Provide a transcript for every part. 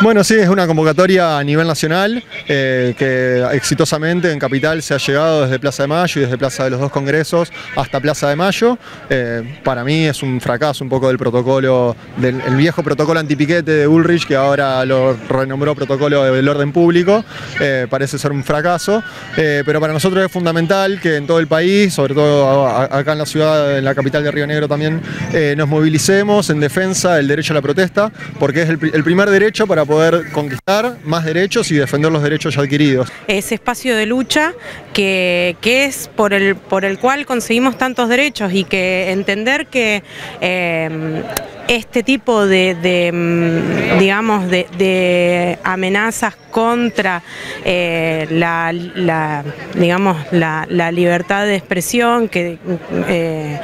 Bueno, sí, es una convocatoria a nivel nacional eh, que exitosamente en Capital se ha llegado desde Plaza de Mayo y desde Plaza de los dos Congresos hasta Plaza de Mayo. Eh, para mí es un fracaso un poco del protocolo, del el viejo protocolo antipiquete de Ulrich que ahora lo renombró protocolo del orden público. Eh, parece ser un fracaso, pero para nosotros es fundamental que en todo el país, sobre todo acá en la ciudad, en la capital de Río Negro también, nos movilicemos en defensa del derecho a la protesta, porque es el, el primer derecho para poder conquistar más derechos y defender los derechos ya adquiridos. Ese espacio de lucha que, es por el, por el cual conseguimos tantos derechos y que entender que eh, este tipo de, mm, digamos, de, amenazas contra eh, la, digamos, la, libertad de expresión, que eh,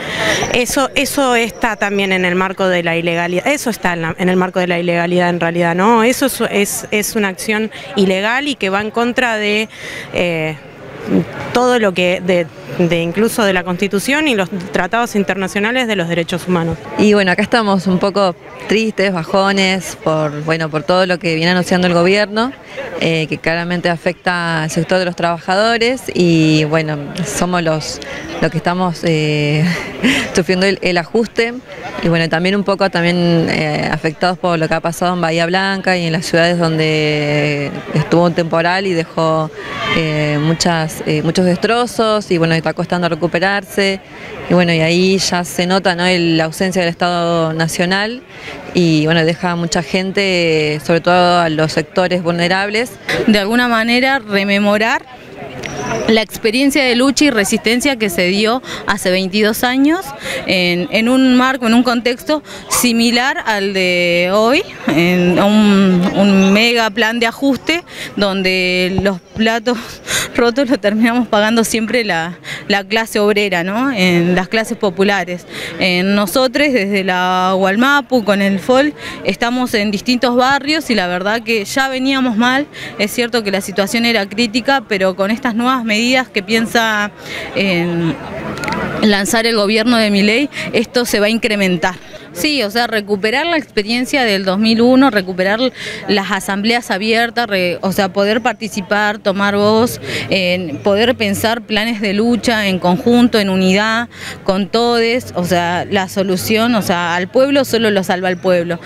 eso, eso está también en el marco de la ilegalidad, eso está en, el marco de la ilegalidad en realidad, ¿no? Eso es, es, una acción ilegal y que va en contra de eh, todo lo que de, incluso de la Constitución y los tratados internacionales de los derechos humanos. Y bueno, acá estamos un poco tristes, bajones por bueno por todo lo que viene anunciando el gobierno, eh, que claramente afecta al sector de los trabajadores y bueno, somos los, los que estamos eh, sufriendo el, ajuste. Y bueno, también un poco también eh, afectados por lo que ha pasado en Bahía Blanca y en las ciudades donde estuvo un temporal y dejó muchas, muchos destrozos y bueno, está costando recuperarse y bueno, y ahí ya se nota ¿no? la ausencia del Estado Nacional y bueno, deja mucha gente, sobre todo a los sectores vulnerables. De alguna manera rememorar la experiencia de lucha y resistencia que se dio hace 22 años en, un marco, en un contexto similar al de hoy, en un, mega plan de ajuste donde los platos rotos los terminamos pagando siempre la, clase obrera, ¿no? en las clases populares. En nosotros desde la Gualmapu con el FOL estamos en distintos barrios y la verdad que ya veníamos mal, es cierto que la situación era crítica, pero con estas nuevas medidas que piensa lanzar el gobierno de Miley, esto se va a incrementar. Sí, o sea, recuperar la experiencia del 2001, recuperar las asambleas abiertas, o sea, poder participar, tomar voz, poder pensar planes de lucha en conjunto, en unidad, con todos, o sea, la solución, o sea, al pueblo solo lo salva el pueblo.